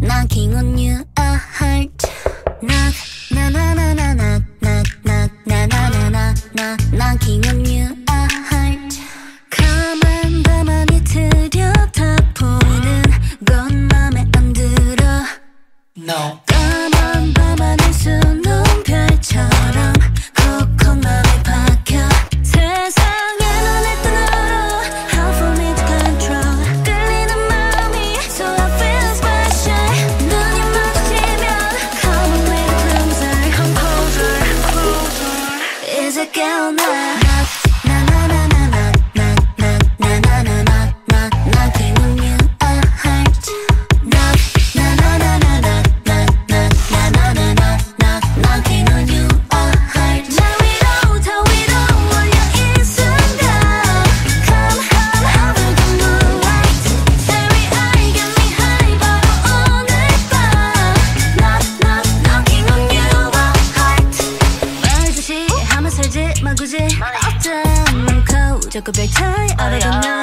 knocking on your heart knock na na na na na na na na na na na na knocking on your heart 가만 가만히 들여다보는 건 맘에 안 들어 no 가만 가만히 숨 music all night took a big time out of the night